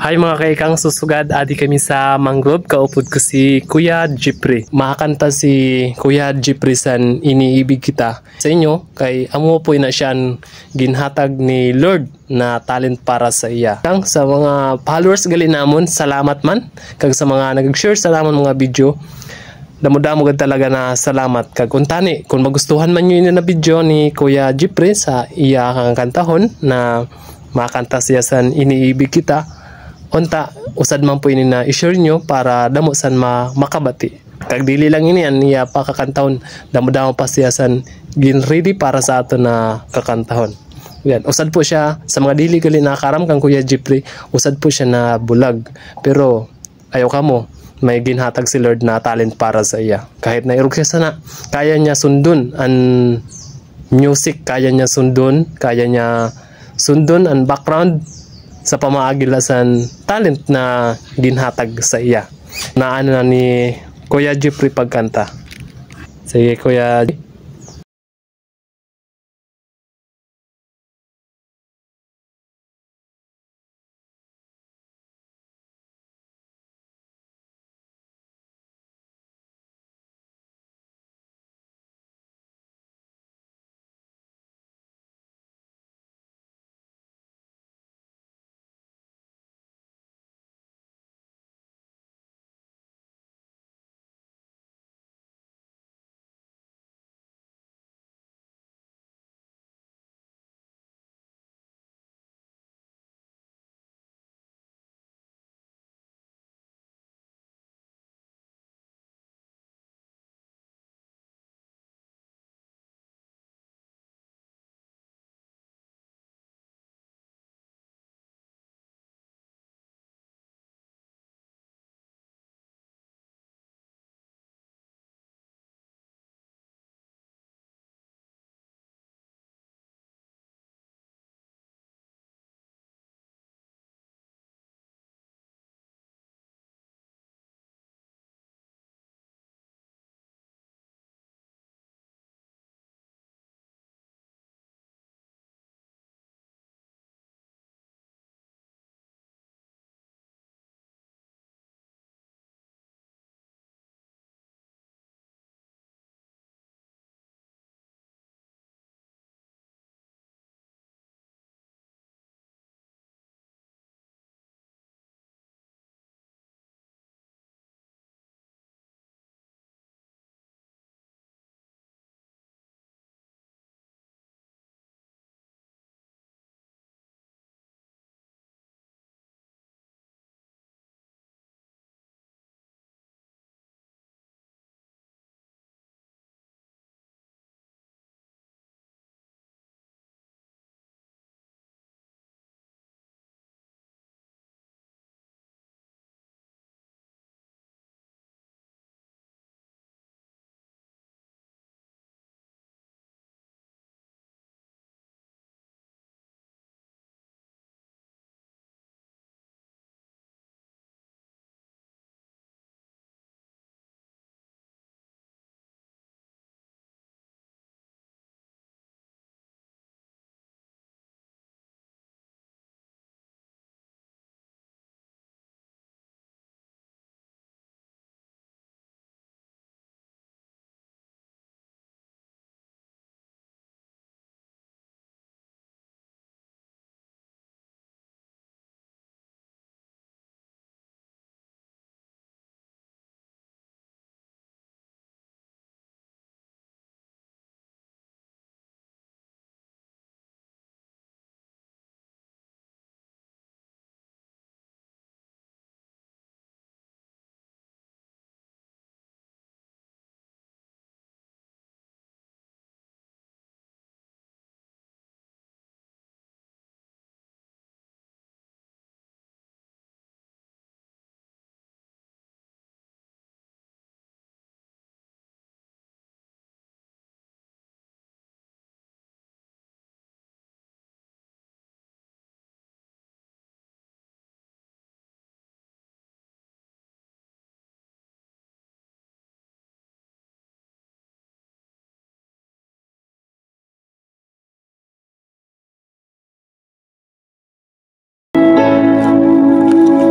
Hi mga kaikang susugad, adi kami sa mangrove. Kaupod ko si Kuya Jipri. Makakanta si Kuya Jipri san iniibig kita sa inyo. Kay amo po na siya ginhatag ni Lord na talent para sa iya. Kang sa mga followers gali namon, salamat man. Kag sa mga nag-share sa namon mga video, damo-damo gad talaga na salamat kag untani kung magustuhan man nyo yun na video ni Kuya Jipri sa iya kang kantahon na makanta siya san iniibig kita unta usad man po ini na i-share nyo para damo san ma makabati. Kag dili lang ini an niya pa kakantahon damo-damo pa siya san gin ready para sa ato na kakantahon yan usad po siya sa mga dili gali nakakaram kang Kuya Jeffrey usad po siya na bulag. Pero ayaw ka mo may ginhatag si Lord na talent para sa iya. Kahit na irog siya sana kaya niya sundon an music kaya niya sundon kaya niya sundon ang background sa pamaagilasan talent na ginhatag sa iya. Na ano na ni Kuya Jeffrey pagkanta. Sige Kuya